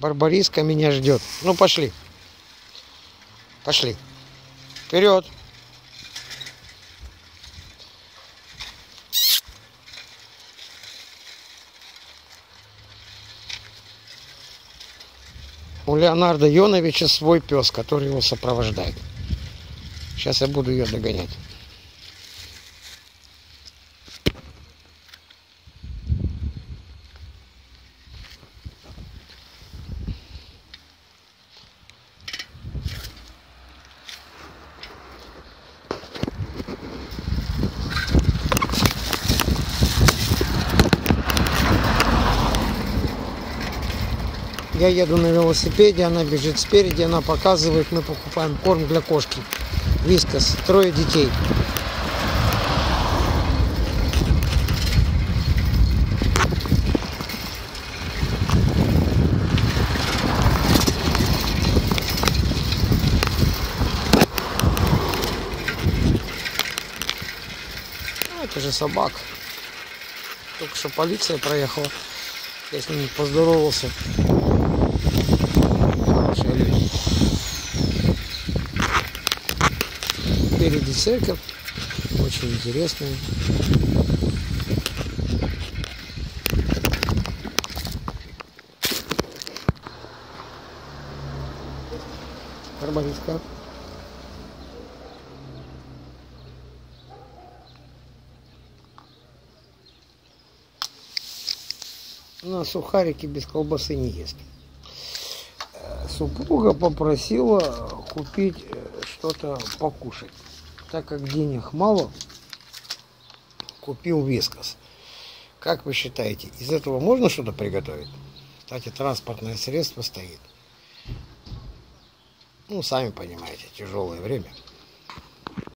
Барбариска меня ждет. Ну, пошли. Пошли. Вперед. У Леонарда Йоновича свой пес, который его сопровождает. Сейчас я буду ее догонять. Я еду на велосипеде, она бежит спереди, она показывает, мы покупаем корм для кошки. Вискас, трое детей. Ну, это же собак. Только что полиция проехала. Я с ними поздоровался. Впереди церковь. Очень интересная. Барбариска. На сухарики без колбасы не ест. Супруга попросила купить э, что-то покушать. Так как денег мало, купил вискас. Как вы считаете, из этого можно что-то приготовить? Кстати, транспортное средство стоит. Ну, сами понимаете, тяжелое время.